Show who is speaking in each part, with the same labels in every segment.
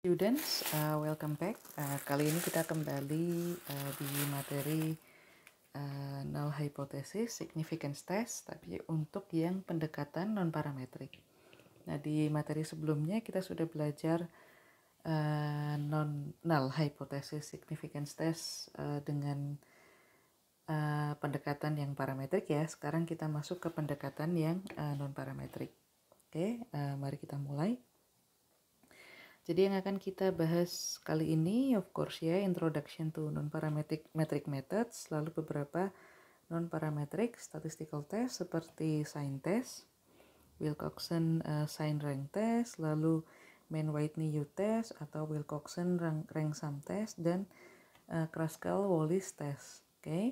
Speaker 1: Students, uh, welcome back. Uh, kali ini kita kembali uh, di materi uh, null hypothesis significance test, tapi untuk yang pendekatan non parametrik. Nah di materi sebelumnya kita sudah belajar uh, non null hypothesis significance test uh, dengan uh, pendekatan yang parametrik ya. Sekarang kita masuk ke pendekatan yang uh, non parametrik. Oke, uh, mari kita mulai. Jadi yang akan kita bahas kali ini of course ya introduction to non-parametric metric methods, lalu beberapa non-parametric statistical test seperti sign test, Wilcoxon uh, sign rank test, lalu Mann-Whitney U test atau Wilcoxon rank, rank sum test dan uh, Kraskell-Wallis test. Oke. Okay?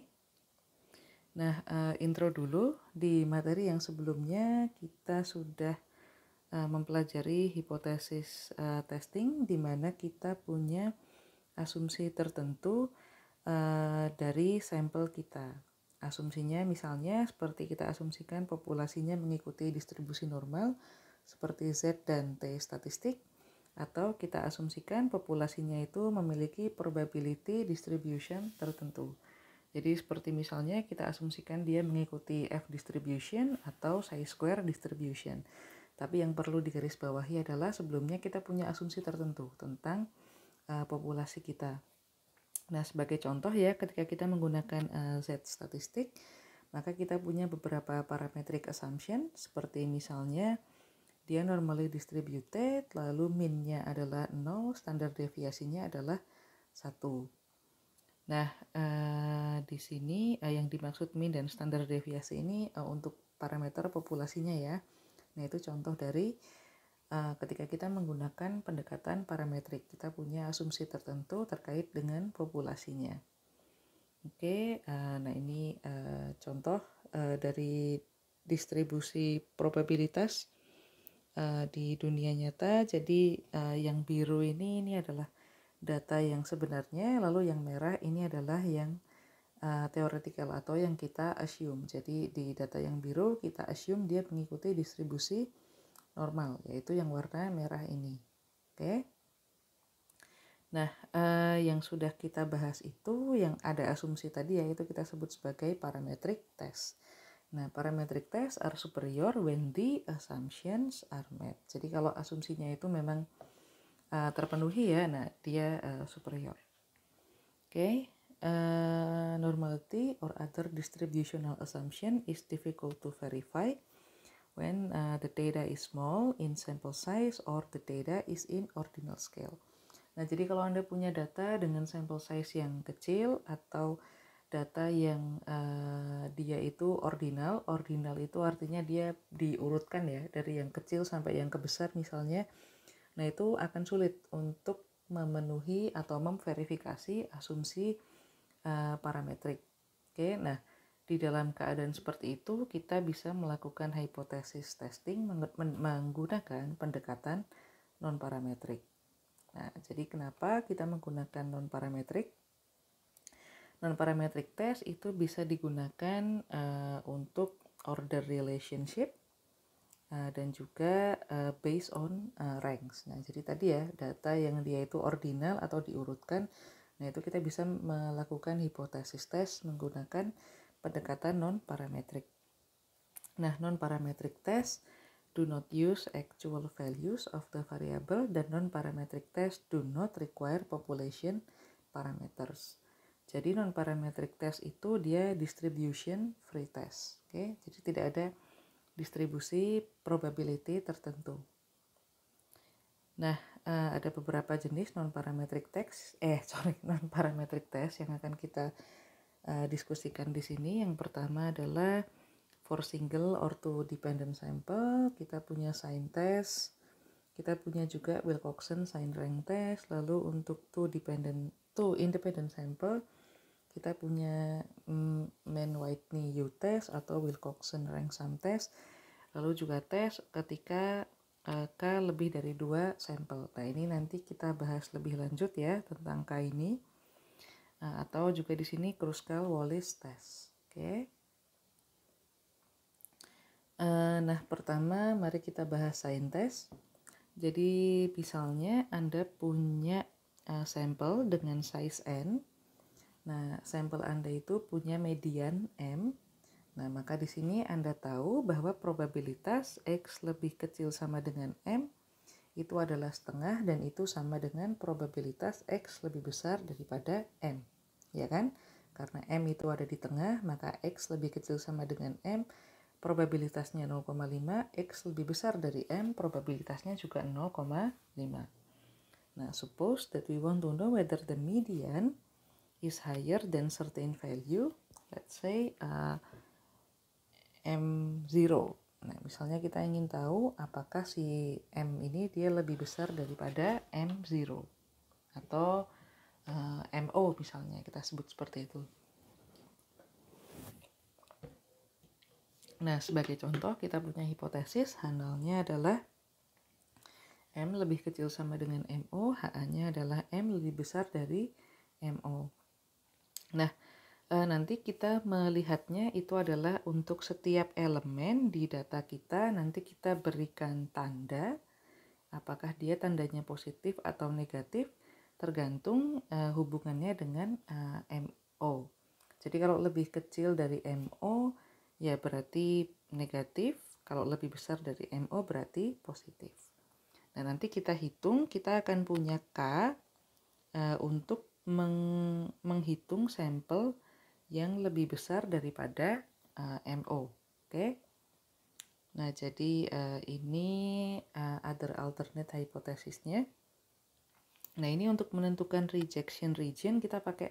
Speaker 1: Nah, uh, intro dulu di materi yang sebelumnya kita sudah uh, mempelajari hipotesis uh, testing di mana kita punya asumsi tertentu uh, dari sampel kita. Asumsinya misalnya seperti kita asumsikan populasinya mengikuti distribusi normal seperti Z dan T statistik atau kita asumsikan populasinya itu memiliki probability distribution tertentu. Jadi seperti misalnya kita asumsikan dia mengikuti F distribution atau chi square distribution. Tapi yang perlu digarisbawahi adalah sebelumnya kita punya asumsi tertentu tentang uh, populasi kita. Nah, sebagai contoh ya, ketika kita menggunakan uh, Z statistik, maka kita punya beberapa parametric assumption seperti misalnya dia normally distributed, lalu minnya adalah 0, standar deviasinya adalah 1. Nah, uh, di sini uh, yang dimaksud min dan standar deviasi ini uh, untuk parameter populasinya ya. Nah, itu contoh dari uh, ketika kita menggunakan pendekatan parametrik. Kita punya asumsi tertentu terkait dengan populasinya. Oke, uh, nah ini uh, contoh uh, dari distribusi probabilitas uh, di dunia nyata. Jadi uh, yang biru ini ini adalah data yang sebenarnya, lalu yang merah ini adalah yang uh, theoretical atau yang kita assume. Jadi di data yang biru kita assume dia mengikuti distribusi normal, yaitu yang warna merah ini. Oke. Nah, uh, yang sudah kita bahas itu yang ada asumsi tadi yaitu kita sebut sebagai parametric test. Nah, parametric test are superior when the assumptions are met. Jadi kalau asumsinya itu memang uh, terpenuhi ya, nah dia uh, superior. Oke. Okay uh, normality or other distributional assumption is difficult to verify when uh, the data is small in sample size or the data is in ordinal scale. Nah, jadi kalau Anda punya data dengan sampel size yang kecil atau data yang uh, dia itu ordinal, ordinal itu artinya dia diurutkan ya dari yang kecil sampai yang kebesar misalnya. Nah, itu akan sulit untuk memenuhi atau memverifikasi asumsi uh, parametrik. Oke, nah di dalam keadaan seperti itu kita bisa melakukan hipotesis testing menggunakan pendekatan non parametrik. Nah, jadi kenapa kita menggunakan non parametrik? Non parametrik test itu bisa digunakan uh, untuk order relationship uh, dan juga uh, based on uh, ranks. Nah, jadi tadi ya data yang dia itu ordinal atau diurutkan Nah, itu kita bisa melakukan hipotesis tes menggunakan pendekatan non-parametric. Nah, non-parametric test do not use actual values of the variable dan non-parametric test do not require population parameters. Jadi non-parametric test itu dia distribution free test. Oke, okay? jadi tidak ada distribusi probability tertentu. Nah, uh, ada beberapa jenis non parametric test, eh sorry non parametric test yang akan kita uh, diskusikan di sini. Yang pertama adalah for single or two dependent sample, kita punya sign test, kita punya juga Wilcoxon sign rank test. Lalu untuk two dependent two independent sample, kita punya mm, Mann-Whitney U test atau Wilcoxon rank sum test. Lalu juga tes ketika ke lebih dari dua sampel. Nah ini nanti kita bahas lebih lanjut ya tentang K ini nah, atau juga di sini Kruskal-Wallis test. Oke. Okay. Uh, nah pertama mari kita bahas sign test. Jadi misalnya Anda punya sampel dengan size n. Nah, sampel Anda itu punya median m. Nah, maka di sini Anda tahu bahwa probabilitas x lebih kecil sama dengan m itu adalah setengah dan itu sama dengan probabilitas x lebih besar daripada m. Ya kan? Karena m itu ada di tengah, maka x lebih kecil sama dengan m probabilitasnya 0,5, X lebih besar dari M, probabilitasnya juga 0,5. Nah, suppose that we want to know whether the median is higher than certain value, let's say uh, M0. Nah, misalnya kita ingin tahu apakah si M ini dia lebih besar daripada M0 atau uh, MO misalnya kita sebut seperti itu. Nah, sebagai contoh kita punya hipotesis handalnya adalah M lebih kecil sama dengan MO, HA-nya adalah M lebih besar dari MO. Nah, e, nanti kita melihatnya itu adalah untuk setiap elemen di data kita, nanti kita berikan tanda, apakah dia tandanya positif atau negatif, tergantung e, hubungannya dengan e, MO. Jadi kalau lebih kecil dari MO, ya berarti negatif. Kalau lebih besar dari MO berarti positif. Nah, nanti kita hitung, kita akan punya K uh, untuk meng menghitung sampel yang lebih besar daripada uh, MO. Oke. Okay? Nah, jadi uh, ini uh, other alternate hypothesisnya. Nah, ini untuk menentukan rejection region kita pakai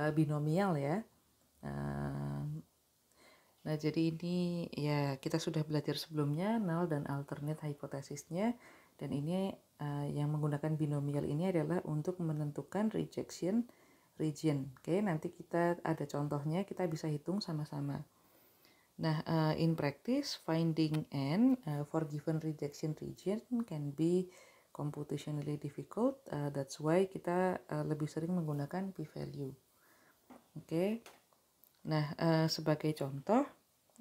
Speaker 1: uh, binomial ya. Uh, Nah, jadi ini ya kita sudah belajar sebelumnya null dan alternate hipotesisnya dan ini uh, yang menggunakan binomial ini adalah untuk menentukan rejection region. Oke, nanti kita ada contohnya, kita bisa hitung sama-sama. Nah, uh, in practice finding n uh, for given rejection region can be computationally difficult. Uh, that's why kita uh, lebih sering menggunakan p-value. Oke. Okay. Nah, uh, sebagai contoh,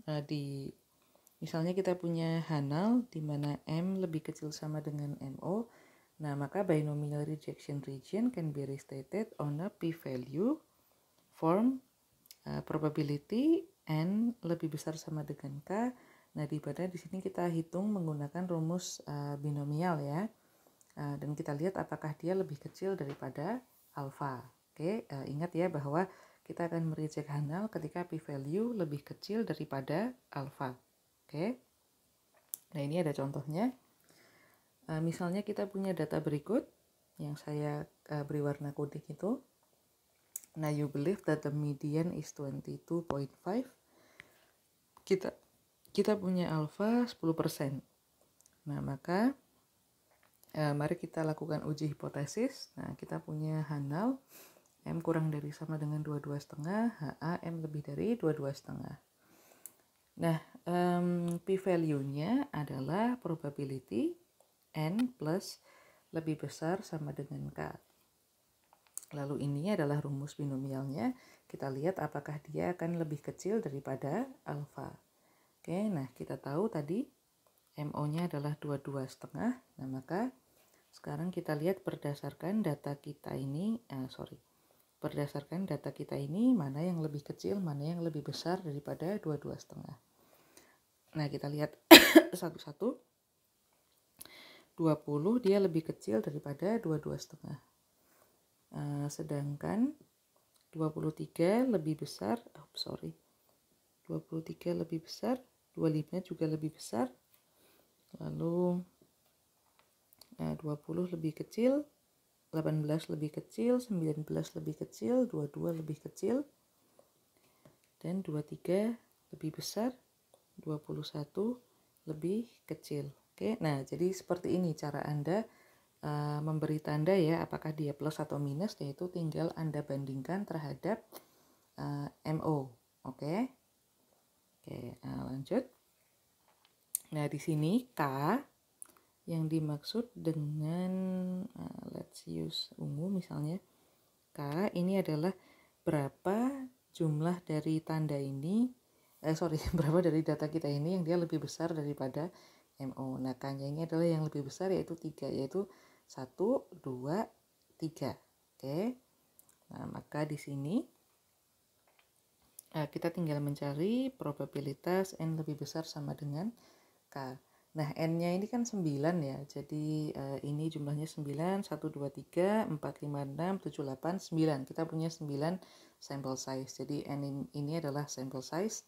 Speaker 1: uh, di misalnya kita punya Hanal di mana M lebih kecil sama dengan MO, nah maka binomial rejection region can be restated on a p-value form uh, probability n lebih besar sama dengan k. Nah, di mana di sini kita hitung menggunakan rumus uh, binomial ya. Uh, dan kita lihat apakah dia lebih kecil daripada alfa. Oke, uh, ingat ya bahwa kita akan mereject Hanal ketika p-value lebih kecil daripada alpha. Oke. Nah, ini ada contohnya. Uh, misalnya kita punya data berikut yang saya uh, beri warna kuning itu. Nah, you believe that the median is 22.5. Kita kita punya alpha 10%. Nah, maka uh, mari kita lakukan uji hipotesis. Nah, kita punya Hanal M kurang dari sama dengan 22 setengah, HA M lebih dari 22 setengah. Nah, um, p-value-nya adalah probability N plus lebih besar sama dengan K. Lalu ini adalah rumus binomialnya. Kita lihat apakah dia akan lebih kecil daripada alfa. Oke, nah kita tahu tadi MO-nya adalah 22 setengah. Nah, maka sekarang kita lihat berdasarkan data kita ini, uh, sorry, berdasarkan data kita ini mana yang lebih kecil, mana yang lebih besar daripada dua-dua setengah. Nah kita lihat satu-satu. 20 dia lebih kecil daripada dua-dua setengah. Uh, sedangkan 23 lebih besar, oh sorry, 23 lebih besar, 25 juga lebih besar, lalu nah, 20 lebih kecil, 18 lebih kecil, 19 lebih kecil, 22 lebih kecil, dan 23 lebih besar, 21 lebih kecil. Oke, nah jadi seperti ini cara Anda uh, memberi tanda ya apakah dia plus atau minus, yaitu tinggal Anda bandingkan terhadap uh, MO. Oke, oke nah lanjut. Nah di sini K yang dimaksud dengan uh, let's use ungu misalnya K ini adalah berapa jumlah dari tanda ini eh sorry berapa dari data kita ini yang dia lebih besar daripada MO. Nah, ini adalah yang lebih besar yaitu 3, yaitu 1, 2, 3. Oke. Nah, maka di sini uh, kita tinggal mencari probabilitas N lebih besar sama dengan K. Nah, N-nya ini kan 9 ya. Jadi uh, ini jumlahnya 9, 1, 2, 3, 4, 5, 6, 7, 8, 9. Kita punya 9 sampel size. Jadi N ini adalah sampel size.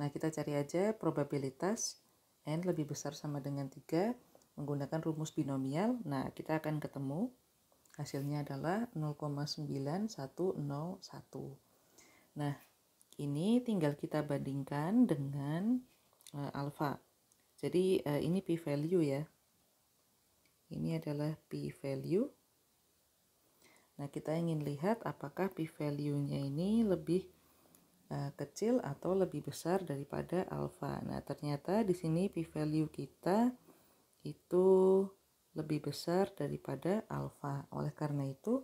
Speaker 1: Nah, kita cari aja probabilitas N lebih besar sama dengan 3 menggunakan rumus binomial. Nah, kita akan ketemu hasilnya adalah 0,9101. Nah, ini tinggal kita bandingkan dengan uh, alfa. Jadi uh, ini p value ya. Ini adalah p value. Nah, kita ingin lihat apakah p value-nya ini lebih uh, kecil atau lebih besar daripada alfa. Nah, ternyata di sini p value kita itu lebih besar daripada alfa. Oleh karena itu,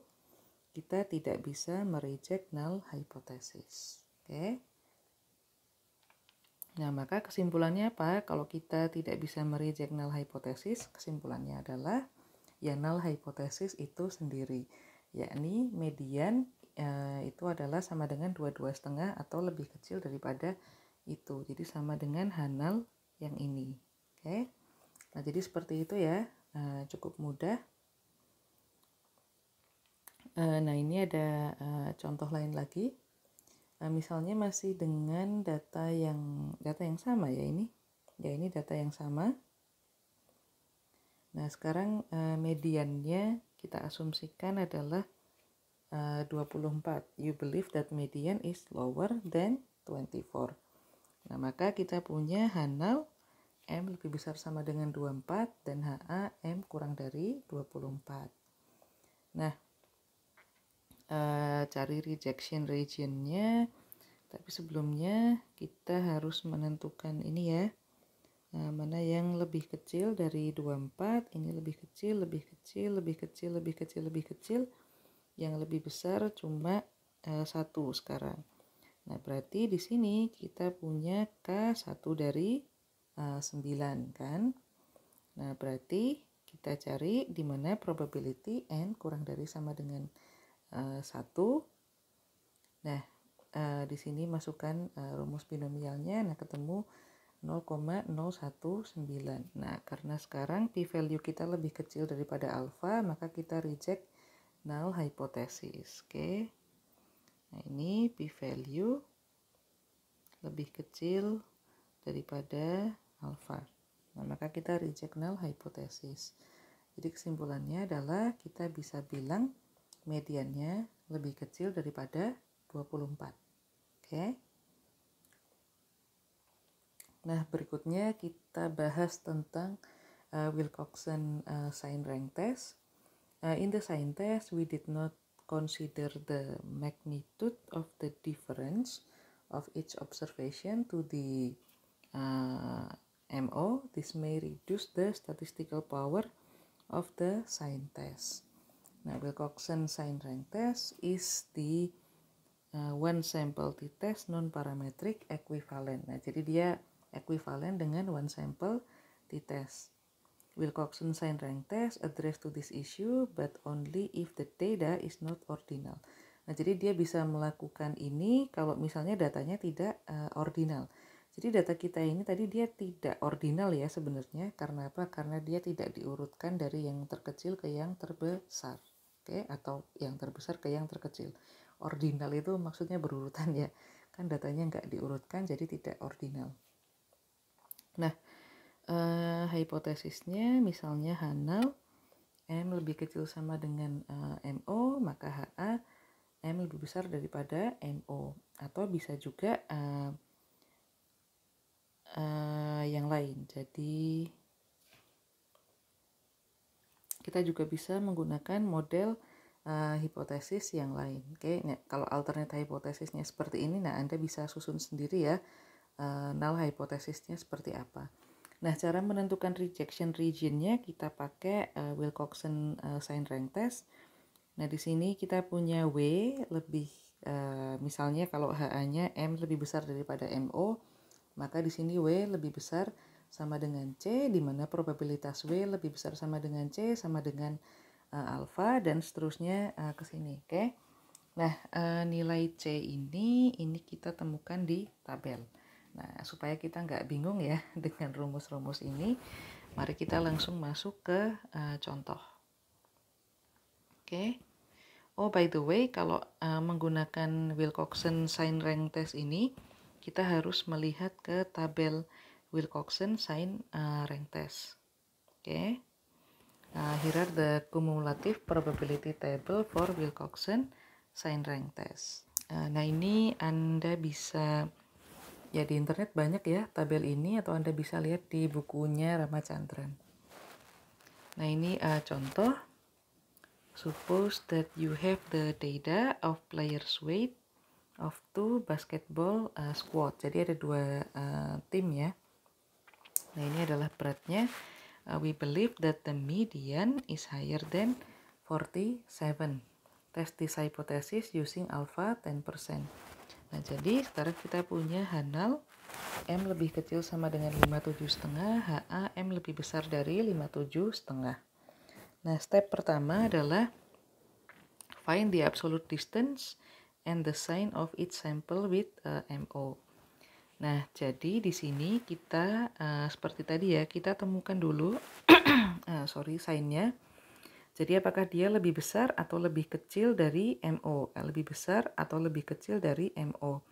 Speaker 1: kita tidak bisa mereject null hypothesis. Oke. Okay? Nah, maka kesimpulannya apa? Kalau kita tidak bisa mereject null hypothesis, kesimpulannya adalah ya null hypothesis itu sendiri, yakni median e, itu adalah sama dengan dua dua setengah atau lebih kecil daripada itu. Jadi sama dengan H0 yang ini. Oke. Nah, jadi seperti itu ya. E, cukup mudah. E, nah, ini ada e, contoh lain lagi. Nah, misalnya masih dengan data yang data yang sama ya ini. Ya ini data yang sama. Nah, sekarang uh, mediannya kita asumsikan adalah uh, 24. You believe that median is lower than 24. Nah, maka kita punya H0 M lebih besar sama dengan 24 dan HA M kurang dari 24. Nah, uh, cari rejection regionnya tapi sebelumnya kita harus menentukan ini ya nah, mana yang lebih kecil dari 24 ini lebih kecil lebih kecil lebih kecil lebih kecil lebih kecil yang lebih besar cuma uh, satu sekarang. Nah berarti di sini kita punya K1 dari uh, 9 kan? Nah berarti kita cari di mana probability n kurang dari sama dengan uh, 1 nah uh, di sini masukkan uh, rumus binomialnya. Nah ketemu 0,019 nah karena sekarang p value kita lebih kecil daripada alpha maka kita reject null hypothesis oke okay. nah ini p value lebih kecil daripada alpha nah maka kita reject null hypothesis jadi kesimpulannya adalah kita bisa bilang mediannya lebih kecil daripada 24 Oke. Nah, berikutnya kita bahas tentang uh, Wilcoxon uh, sign rank test. Uh, in the sign test, we did not consider the magnitude of the difference of each observation to the uh, MO. This may reduce the statistical power of the sign test. Now, Wilcoxon sign rank test is the uh, one sample t-test non-parametric equivalent. Nah, jadi dia equivalent dengan one sample t-test. Wilcoxon sign rank test address to this issue but only if the data is not ordinal. Nah, jadi dia bisa melakukan ini kalau misalnya datanya tidak uh, ordinal. Jadi data kita ini tadi dia tidak ordinal ya sebenarnya karena apa? Karena dia tidak diurutkan dari yang terkecil ke yang terbesar, oke? Okay? Atau yang terbesar ke yang terkecil ordinal itu maksudnya berurutan ya kan datanya nggak diurutkan jadi tidak ordinal nah eh, hipotesisnya misalnya Hanal M lebih kecil sama dengan eh, MO maka HA M lebih besar daripada MO atau bisa juga eh, eh, yang lain jadi kita juga bisa menggunakan model uh, hipotesis yang lain. Oke, okay? nah, kalau alternate hipotesisnya seperti ini, nah Anda bisa susun sendiri ya uh, null hipotesisnya seperti apa. Nah, cara menentukan rejection regionnya kita pakai uh, Wilcoxon uh, sign rank test. Nah, di sini kita punya W lebih uh, misalnya kalau HA-nya M lebih besar daripada MO, maka di sini W lebih besar sama dengan C, di mana probabilitas W lebih besar sama dengan C, sama dengan uh, alfa, dan seterusnya uh, ke sini. Oke. Okay? Nah, uh, nilai C ini, ini kita temukan di tabel. Nah, supaya kita nggak bingung ya dengan rumus-rumus ini, mari kita langsung masuk ke uh, contoh. Oke. Okay. Oh, by the way, kalau uh, menggunakan Wilcoxon sign rank test ini, kita harus melihat ke tabel Wilcoxon sign uh, rank test. Oke. Okay. Uh, here are the cumulative probability table for Wilcoxon sign rank test. Uh, nah ini Anda bisa ya di internet banyak ya tabel ini atau Anda bisa lihat di bukunya Ramachandran. Nah ini uh, contoh. Suppose that you have the data of players weight of two basketball uh, squad. Jadi ada dua uh, tim ya. Nah, ini adalah beratnya. Uh, we believe that the median is higher than 47. Test this hypothesis using alpha 10%. Nah, jadi sekarang kita punya Hanal M lebih kecil sama dengan 57,5, HA M lebih besar dari 57,5. Nah, step pertama adalah find the absolute distance and the sign of each sample with uh, MO. Nah, jadi di sini kita uh, seperti tadi ya, kita temukan dulu uh, sorry signnya. Jadi apakah dia lebih besar atau lebih kecil dari MO? Uh, lebih besar atau lebih kecil dari MO.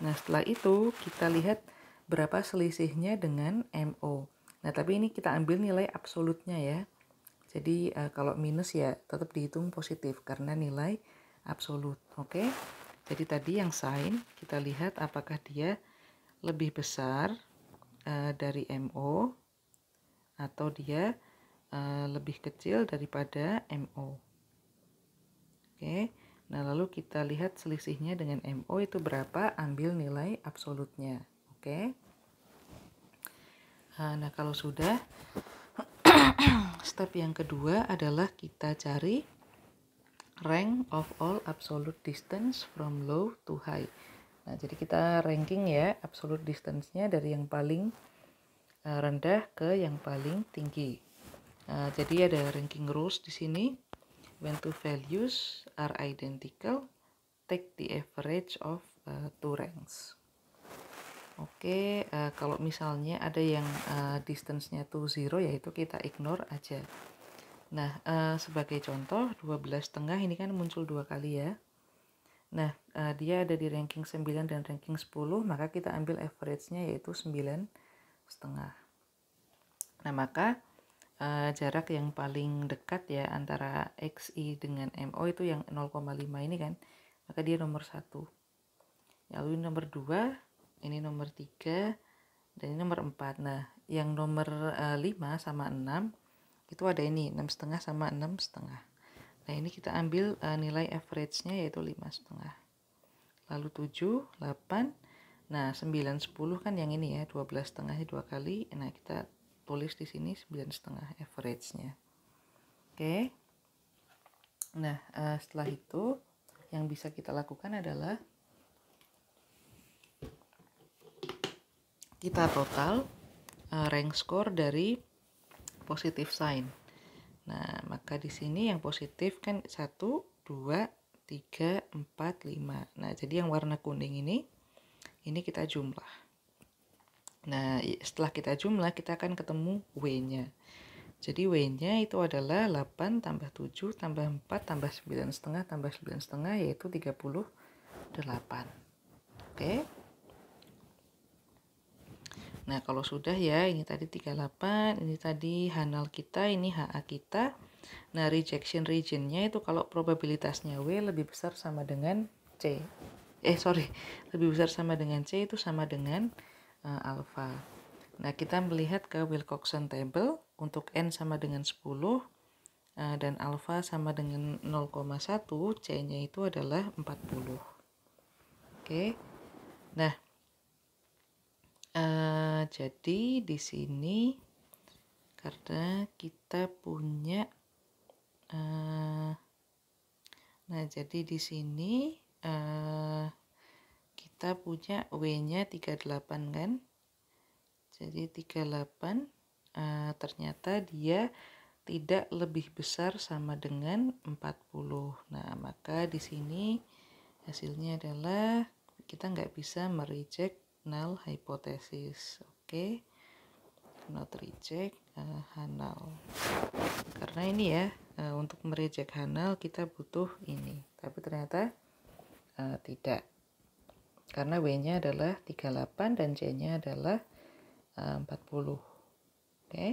Speaker 1: Nah, setelah itu kita lihat berapa selisihnya dengan MO. Nah, tapi ini kita ambil nilai absolutnya ya. Jadi uh, kalau minus ya tetap dihitung positif karena nilai absolut. Oke. Jadi tadi yang sign kita lihat apakah dia lebih besar uh, dari MO atau dia uh, lebih kecil daripada MO. Oke, nah lalu kita lihat selisihnya dengan MO itu berapa, ambil nilai absolutnya. Oke, uh, nah kalau sudah, step yang kedua adalah kita cari rank of all absolute distance from low to high. Nah, jadi kita ranking ya absolute distance-nya dari yang paling uh, rendah ke yang paling tinggi. Uh, jadi ada ranking rules di sini. When two values are identical, take the average of uh, two ranks. Oke, okay, uh, kalau misalnya ada yang uh, distance-nya tuh zero, yaitu kita ignore aja. Nah, uh, sebagai contoh, 12 setengah ini kan muncul dua kali ya. Nah, uh, dia ada di ranking 9 dan ranking 10, maka kita ambil average-nya yaitu 9 setengah. Nah, maka uh, jarak yang paling dekat ya antara XI dengan MO itu yang 0,5 ini kan, maka dia nomor 1. Lalu nomor 2, ini nomor 3, dan ini nomor 4. Nah, yang nomor uh, 5 sama 6 itu ada ini 6 setengah sama 6 setengah. Nah ini kita ambil uh, nilai average-nya yaitu 5 setengah. Lalu 7, 8, nah 9, 10 kan yang ini ya 12 setengahnya dua kali. Nah kita tulis di sini 9 setengah average-nya. Oke. Nah uh, setelah itu yang bisa kita lakukan adalah kita total uh, rank score dari positive sign. Nah, maka di sini yang positif kan 1, 2, 3, 4, 5. Nah, jadi yang warna kuning ini, ini kita jumlah. Nah, setelah kita jumlah, kita akan ketemu W-nya. Jadi W-nya itu adalah 8 tambah 7 tambah 4 tambah 9 setengah tambah 9 setengah yaitu 38. Oke. Nah, kalau sudah ya, ini tadi 38, ini tadi Hanal kita, ini HA kita. Nah, rejection regionnya itu kalau probabilitasnya W lebih besar sama dengan C. Eh, sorry, lebih besar sama dengan C itu sama dengan uh, alpha. Nah, kita melihat ke Wilcoxon table untuk N sama dengan 10 uh, dan alpha sama dengan 0,1, C-nya itu adalah 40. Oke. Nah, Uh, jadi di sini karena kita punya uh, nah jadi di sini uh, kita punya W-nya 38 kan Jadi 38 uh, ternyata dia tidak lebih besar sama dengan 40. Nah, maka di sini hasilnya adalah kita nggak bisa mereject null hypothesis. Oke. Okay? Not reject uh, null. Karena ini ya, uh, untuk mereject null kita butuh ini. Tapi ternyata uh, tidak. Karena W-nya adalah 38 dan C-nya adalah uh, 40. Oke. Okay?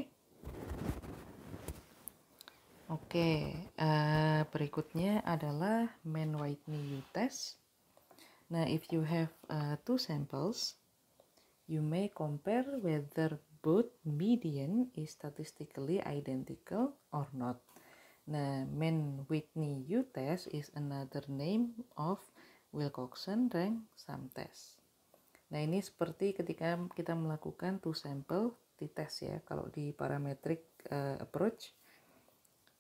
Speaker 1: Oke, uh, berikutnya adalah Mann-Whitney test. Nah, if you have uh, two samples, you may compare whether both median is statistically identical or not. Nah, Mann-Whitney U-test is another name of Wilcoxon rank sum test. Nah, ini seperti ketika kita melakukan two sample di tes ya, kalau di parametric uh, approach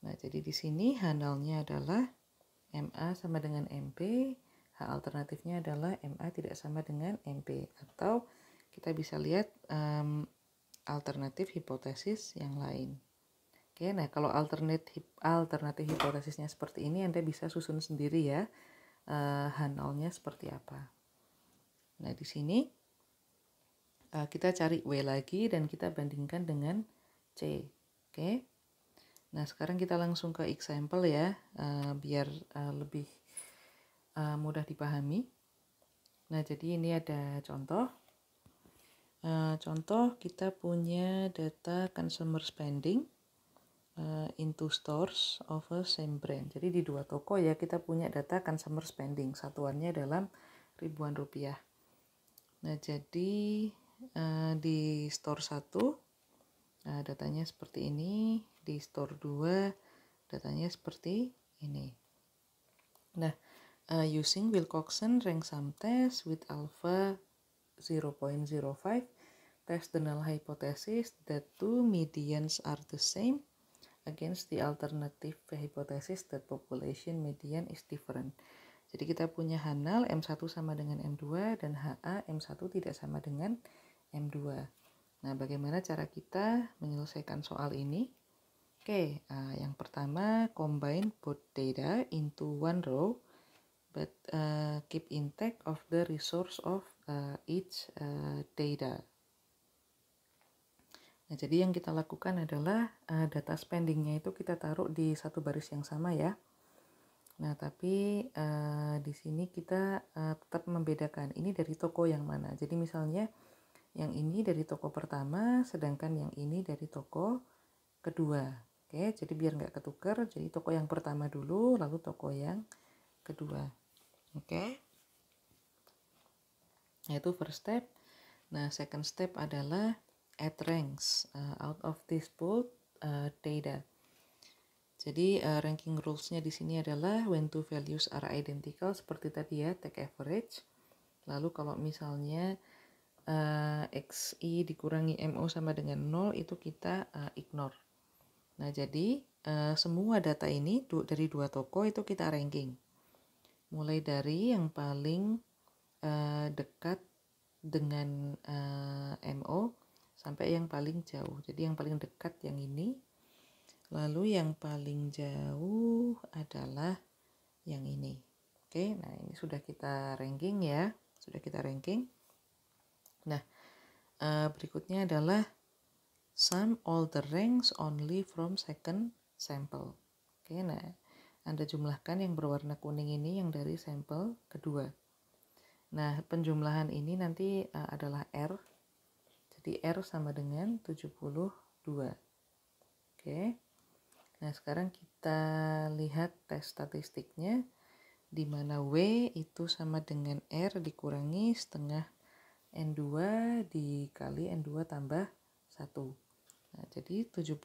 Speaker 1: Nah, jadi di sini handalnya adalah MA sama dengan MP, H alternatifnya adalah MA tidak sama dengan MP atau kita bisa lihat um, alternatif hipotesis yang lain. Oke, nah kalau alternatif alternatif hipotesisnya seperti ini Anda bisa susun sendiri ya uh, seperti apa. Nah, di sini uh, kita cari W lagi dan kita bandingkan dengan C. Oke. Nah, sekarang kita langsung ke example ya, uh, biar uh, lebih uh, mudah dipahami. Nah, jadi ini ada contoh. Uh, contoh kita punya data consumer spending uh, into stores of a same brand. Jadi di dua toko ya kita punya data consumer spending. Satuannya dalam ribuan rupiah. Nah, jadi uh, di store 1 nah, datanya seperti ini di store 2 datanya seperti ini. Nah, uh, using Wilcoxon rank sum test with alpha 0.05 test the null hypothesis that two medians are the same against the alternative hypothesis that population median is different. Jadi kita punya Hanal M1 sama dengan M2 dan HA M1 tidak sama dengan M2. Nah, bagaimana cara kita menyelesaikan soal ini? Oke, uh, yang pertama combine both data into one row but uh, keep intact of the resource of uh, each uh, data. Nah, jadi yang kita lakukan adalah uh, data spendingnya itu kita taruh di satu baris yang sama ya. Nah, tapi uh, di sini kita uh, tetap membedakan ini dari toko yang mana. Jadi misalnya yang ini dari toko pertama, sedangkan yang ini dari toko kedua. Oke, jadi biar nggak ketukar, jadi toko yang pertama dulu, lalu toko yang kedua. Oke. Nah, itu first step. Nah, second step adalah add ranks uh, out of this pool uh, data. Jadi uh, ranking rules-nya di sini adalah when two values are identical seperti tadi ya, take average. Lalu kalau misalnya uh, XI dikurangi MO sama dengan 0 itu kita uh, ignore. Nah, jadi uh, semua data ini dari dua toko itu kita ranking. Mulai dari yang paling uh, dekat dengan uh, MO sampai yang paling jauh. Jadi yang paling dekat yang ini. Lalu yang paling jauh adalah yang ini. Oke, nah ini sudah kita ranking ya. Sudah kita ranking. Nah, uh, berikutnya adalah sum all the ranks only from second sample. Oke, nah Anda jumlahkan yang berwarna kuning ini yang dari sampel kedua. Nah, penjumlahan ini nanti uh, adalah R. Jadi R sama dengan 72. Oke. Nah, sekarang kita lihat tes statistiknya di mana W itu sama dengan R dikurangi setengah N2 dikali N2 tambah 1. Nah, jadi 72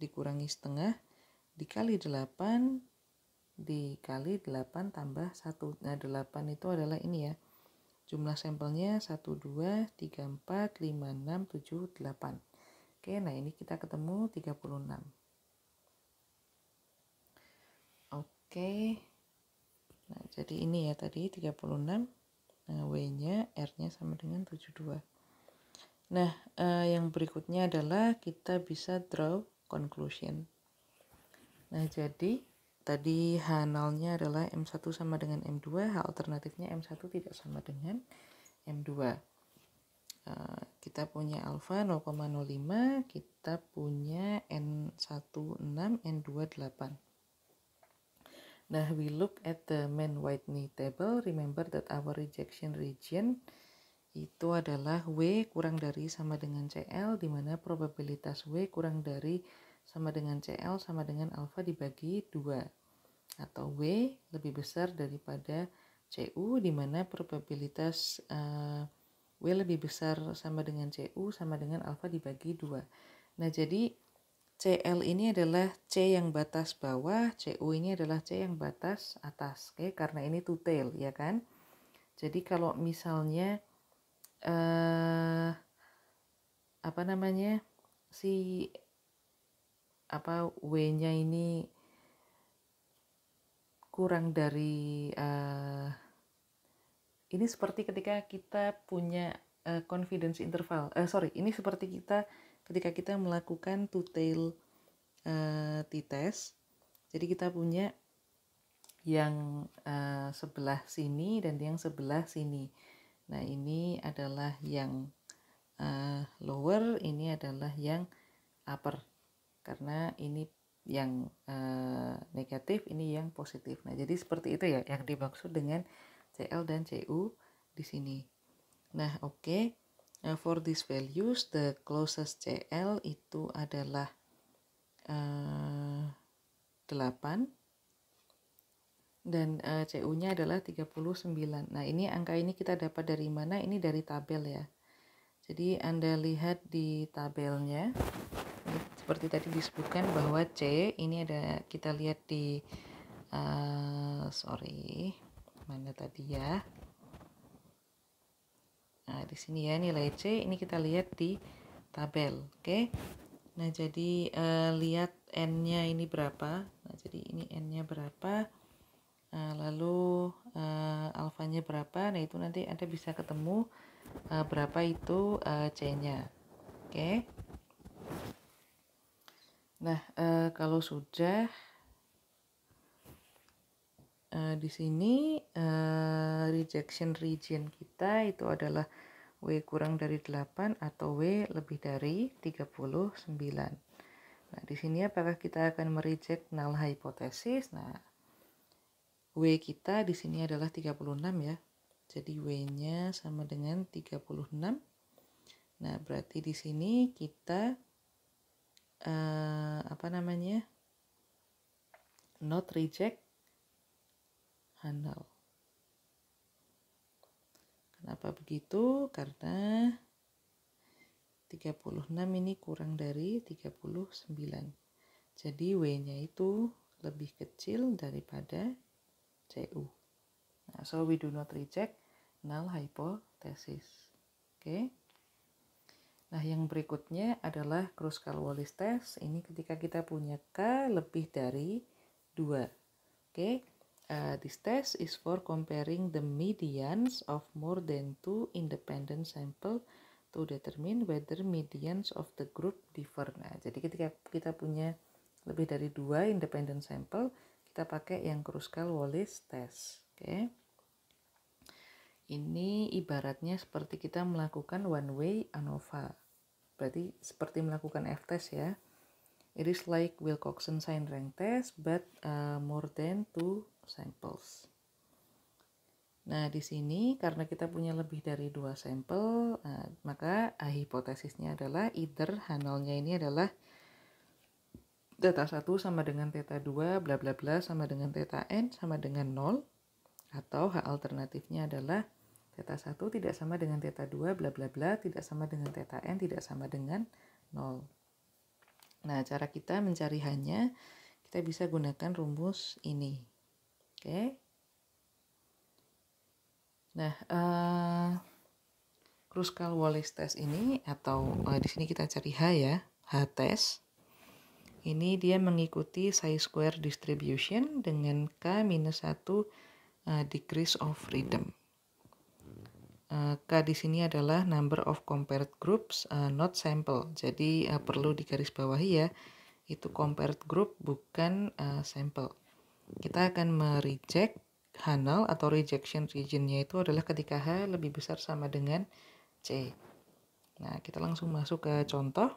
Speaker 1: dikurangi setengah dikali 8 dikali 8 tambah 1. Nah, 8 itu adalah ini ya. Jumlah sampelnya 1, 2, 3, 4, 5, 6, 7, 8. Oke, nah ini kita ketemu 36. Oke. Nah, jadi ini ya tadi 36. Nah, W-nya R-nya sama dengan 72. Nah, uh, yang berikutnya adalah kita bisa draw conclusion. Nah, jadi tadi H nolnya adalah M1 sama dengan M2, H alternatifnya M1 tidak sama dengan M2. Uh, kita punya alfa 0,05, kita punya N16, N2 8. Nah, we look at the main Whitney table. Remember that our rejection region itu adalah W kurang dari sama dengan CL, di mana probabilitas W kurang dari sama dengan CL sama dengan alfa dibagi 2. Atau W lebih besar daripada CU, di mana probabilitas uh, W lebih besar sama dengan CU sama dengan alfa dibagi 2. Nah, jadi CL ini adalah C yang batas bawah, CU ini adalah C yang batas atas. Oke, karena ini two tail ya kan. Jadi kalau misalnya eh apa namanya? si apa W-nya ini kurang dari uh, ini seperti ketika kita punya uh, confidence interval. Uh, sorry, ini seperti kita ketika kita melakukan two tail uh, t-test. Jadi kita punya yang uh, sebelah sini dan yang sebelah sini. Nah ini adalah yang uh, lower ini adalah yang upper karena ini yang uh, negatif ini yang positif nah jadi seperti itu ya yang dimaksud dengan CL dan CU di sini nah oke okay. Uh, for these values, the closest CL itu adalah uh, 8 dan uh, CU-nya adalah 39. Nah, ini angka ini kita dapat dari mana? Ini dari tabel ya. Jadi Anda lihat di tabelnya seperti tadi disebutkan bahwa C ini ada kita lihat di uh, sorry mana tadi ya Nah, di sini ya nilai C ini kita lihat di tabel, oke? Okay? Nah, jadi uh, lihat N-nya ini berapa. Nah, jadi ini N-nya berapa. Uh, lalu uh, alfanya berapa. Nah, itu nanti Anda bisa ketemu uh, berapa itu uh, C-nya. Oke. Okay? Nah, uh, kalau sudah uh, di sini uh, rejection region kita itu adalah W kurang dari 8 atau W lebih dari 39. Nah, di sini apakah kita akan mereject null hypothesis? Nah, W kita di sini adalah 36 ya. Jadi W-nya sama dengan 36. Nah, berarti di sini kita uh, apa namanya? not reject handal. Kenapa begitu? Karena 36 ini kurang dari 39. Jadi W-nya itu lebih kecil daripada CU. Nah, so we do not reject null hypothesis. Oke. Okay? Nah, yang berikutnya adalah Kruskal-Wallis test. Ini ketika kita punya K lebih dari 2. Oke. Okay? Uh, this test is for comparing the medians of more than two independent sample to determine whether medians of the group differ. Nah, jadi ketika kita punya lebih dari dua independent sample, kita pakai yang Kruskal-Wallis test. Oke. Okay. Ini ibaratnya seperti kita melakukan one way ANOVA. Berarti seperti melakukan F-test ya. It is like Wilcoxon sign rank test but uh, more than two samples. Nah, di sini karena kita punya lebih dari dua sampel, nah, maka hipotesisnya adalah either H0-nya ini adalah data 1 sama dengan theta 2, bla bla bla sama dengan theta n sama dengan 0, atau H alternatifnya adalah theta 1 tidak sama dengan theta 2, bla bla bla, tidak sama dengan theta n, tidak sama dengan 0. Nah, cara kita mencari hanya kita bisa gunakan rumus ini. Oke. Nah, uh, Kruskal-Wallis test ini atau uh, di sini kita cari H ya, H test. Ini dia mengikuti size square distribution dengan K minus 1 uh, decrease of freedom. Uh, K di sini adalah number of compared groups, uh, not sample. Jadi uh, perlu digarisbawahi ya, itu compared group bukan uh, sampel. Kita akan mereject null atau rejection regionnya itu adalah ketika H lebih besar sama dengan C. Nah, kita langsung masuk ke contoh.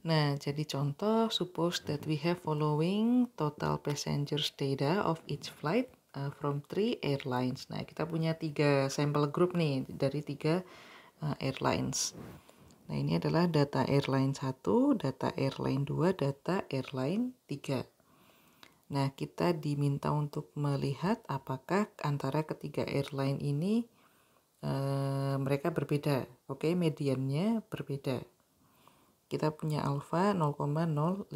Speaker 1: Nah, jadi contoh, suppose that we have following total passengers data of each flight uh, from three airlines. Nah, kita punya tiga sampel group nih dari tiga uh, airlines. Nah, ini adalah data airline 1, data airline 2, data airline 3. Nah, kita diminta untuk melihat apakah antara ketiga airline ini uh, mereka berbeda. Oke, okay, mediannya berbeda. Kita punya alfa 0,05.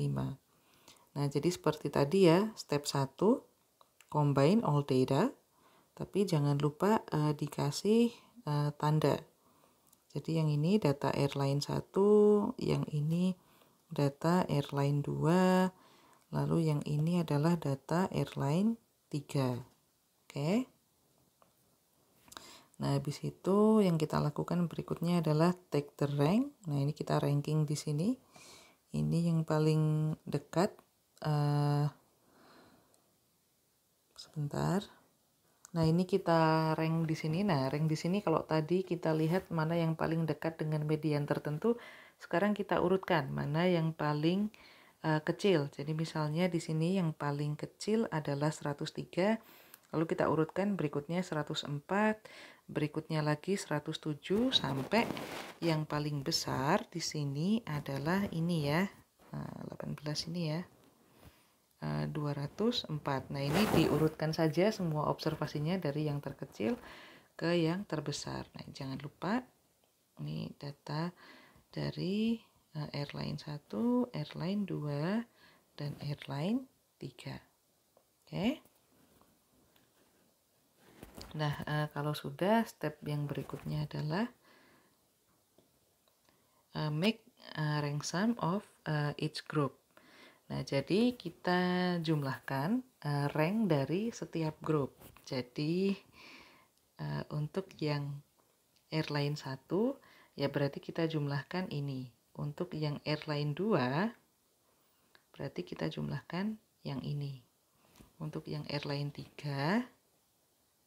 Speaker 1: Nah, jadi seperti tadi ya, step 1 combine all data, tapi jangan lupa uh, dikasih uh, tanda. Jadi yang ini data airline 1, yang ini data airline 2, lalu yang ini adalah data airline 3. Oke. Nah, habis itu yang kita lakukan berikutnya adalah take the rank. Nah, ini kita ranking di sini. Ini yang paling dekat uh, sebentar. Nah, ini kita rank di sini. Nah, rank di sini kalau tadi kita lihat mana yang paling dekat dengan median tertentu, sekarang kita urutkan mana yang paling uh, kecil. Jadi misalnya di sini yang paling kecil adalah 103, lalu kita urutkan berikutnya 104, berikutnya lagi 107 sampai yang paling besar di sini adalah ini ya. Nah, 18 ini ya. 204. Eh, nah, ini diurutkan saja semua observasinya dari yang terkecil ke yang terbesar. Nah, jangan lupa ini data dari uh, airline 1, airline 2, dan airline 3. Oke. Nah, uh, kalau sudah, step yang berikutnya adalah make a of each group. Nah, jadi kita jumlahkan uh, rank dari setiap grup. Jadi uh, untuk yang airline 1 ya berarti kita jumlahkan ini. Untuk yang airline 2 berarti kita jumlahkan yang ini. Untuk yang airline 3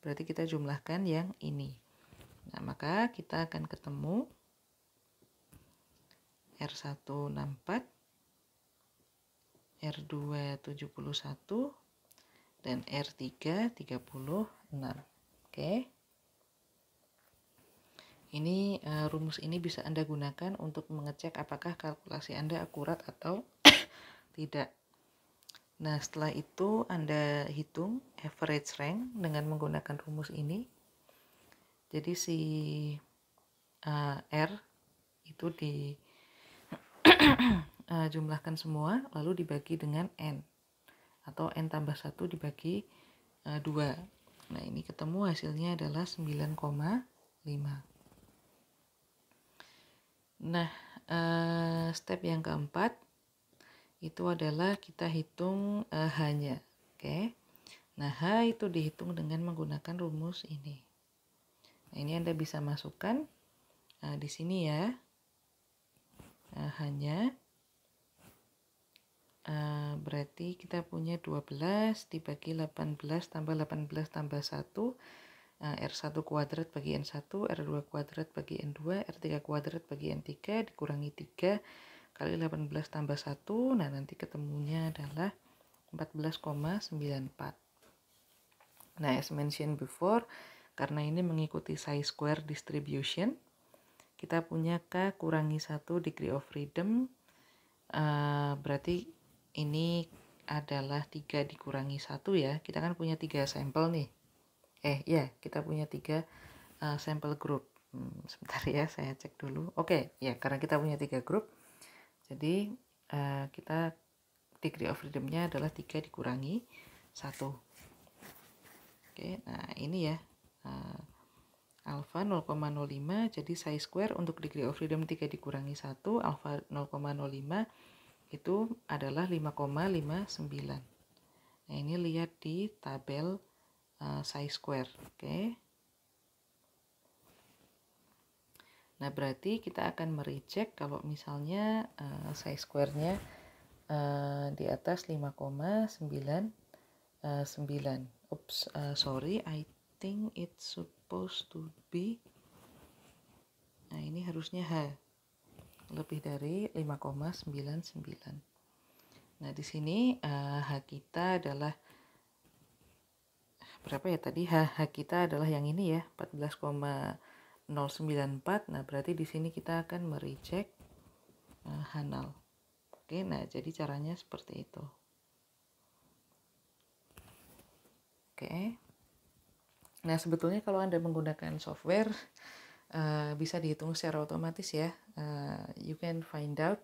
Speaker 1: berarti kita jumlahkan yang ini. Nah, maka kita akan ketemu R164 R2 71 dan R3 36 oke. Ini uh, rumus ini bisa Anda gunakan untuk mengecek apakah kalkulasi Anda akurat atau tidak. Nah setelah itu Anda hitung average rank dengan menggunakan rumus ini. Jadi si uh, R itu di uh, jumlahkan semua lalu dibagi dengan n. Atau n tambah 1 dibagi uh, eh, 2 nah ini ketemu hasilnya adalah 9,5 nah uh, step yang keempat itu adalah kita hitung uh, hanya. Oke. Okay? nah H itu dihitung dengan menggunakan rumus ini. Nah ini Anda bisa masukkan uh, di sini ya. Uh, hanya Uh, berarti kita punya 12 dibagi 18 tambah 18 tambah 1 uh, R1 kuadrat bagi N1 R2 kuadrat bagi N2 R3 kuadrat bagi N3 dikurangi 3 kali 18 tambah 1 nah nanti ketemunya adalah 14,94 nah as mentioned before karena ini mengikuti size square distribution kita punya K kurangi 1 degree of freedom. Uh, berarti ini adalah tiga dikurangi satu ya. Kita kan punya tiga sampel nih. Eh ya kita punya tiga uh, sampel grup. Hmm, sebentar ya saya cek dulu. Oke okay, ya karena kita punya tiga grup jadi uh, kita degree of freedomnya adalah tiga dikurangi satu. Oke okay, nah ini ya uh, alpha 0,05 jadi size square. Untuk degree of freedom 3 dikurangi 1 alpha 0,05 itu adalah 5,59 Nah, ini lihat di tabel uh, size square, oke. Okay? Nah, berarti kita akan merecek kalau misalnya uh, size square-nya uh, di atas 5,99. Uh, Oops, uh, sorry, I think it's supposed to be Nah, ini harusnya H. Lebih dari 5,99. Nah, di sini uh, H kita adalah berapa ya tadi? H, H kita adalah yang ini ya, 14,094. Nah, berarti di sini kita akan merecek uh, H null. Oke, nah jadi caranya seperti itu. Oke. Nah, sebetulnya kalau Anda menggunakan software uh, bisa dihitung secara otomatis ya. Uh, you can find out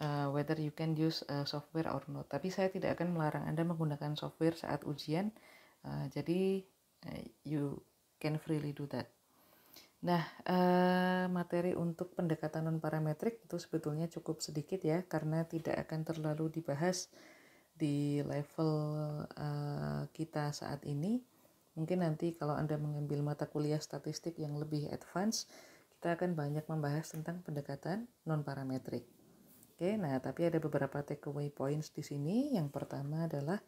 Speaker 1: uh, whether you can use uh, software or not. Tapi saya tidak akan melarang Anda menggunakan software saat ujian. Uh, jadi uh, you can freely do that. Nah, uh, materi untuk pendekatan non parametrik itu sebetulnya cukup sedikit ya karena tidak akan terlalu dibahas di level uh, kita saat ini Mungkin nanti kalau Anda mengambil mata kuliah statistik yang lebih advance, kita akan banyak membahas tentang pendekatan non-parametrik. Oke, nah tapi ada beberapa takeaway points di sini. Yang pertama adalah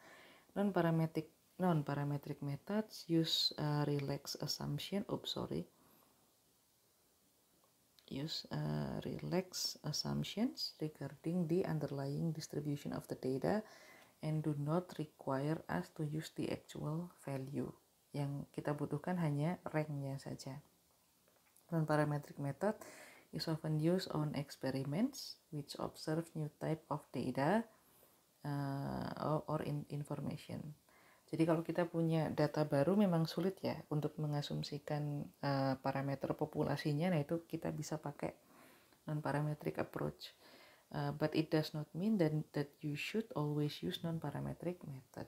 Speaker 1: non-parametric non-parametric methods use uh, relax assumption. Oops, sorry. Use uh, relax assumptions regarding the underlying distribution of the data and do not require us to use the actual value yang kita butuhkan hanya ranknya saja. Non-parametric method is often used on experiments which observe new type of data uh, or in information. Jadi kalau kita punya data baru memang sulit ya untuk mengasumsikan uh, parameter populasinya, nah itu kita bisa pakai non-parametric approach. Uh, but it does not mean that, that you should always use non-parametric method.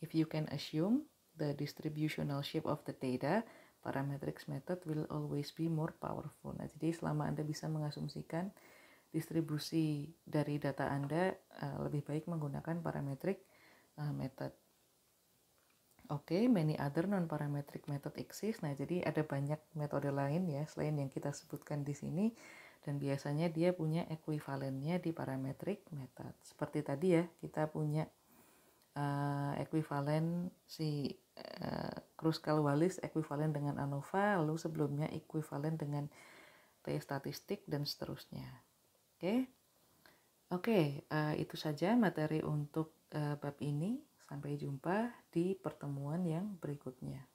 Speaker 1: If you can assume the distributional shape of the data, parametrics method will always be more powerful. Nah, jadi selama Anda bisa mengasumsikan distribusi dari data Anda, uh, lebih baik menggunakan parametric uh, method. Oke, okay, many other non-parametric method exist. Nah, jadi ada banyak metode lain ya selain yang kita sebutkan di sini dan biasanya dia punya ekuivalennya di parametric method. Seperti tadi ya, kita punya uh, si uh, Kruskal-Wallis ekuivalen dengan ANOVA, lalu sebelumnya ekuivalen dengan T statistik dan seterusnya. Oke. Okay? Oke, okay, uh, eh, itu saja materi untuk uh, bab ini. Sampai jumpa di pertemuan yang berikutnya.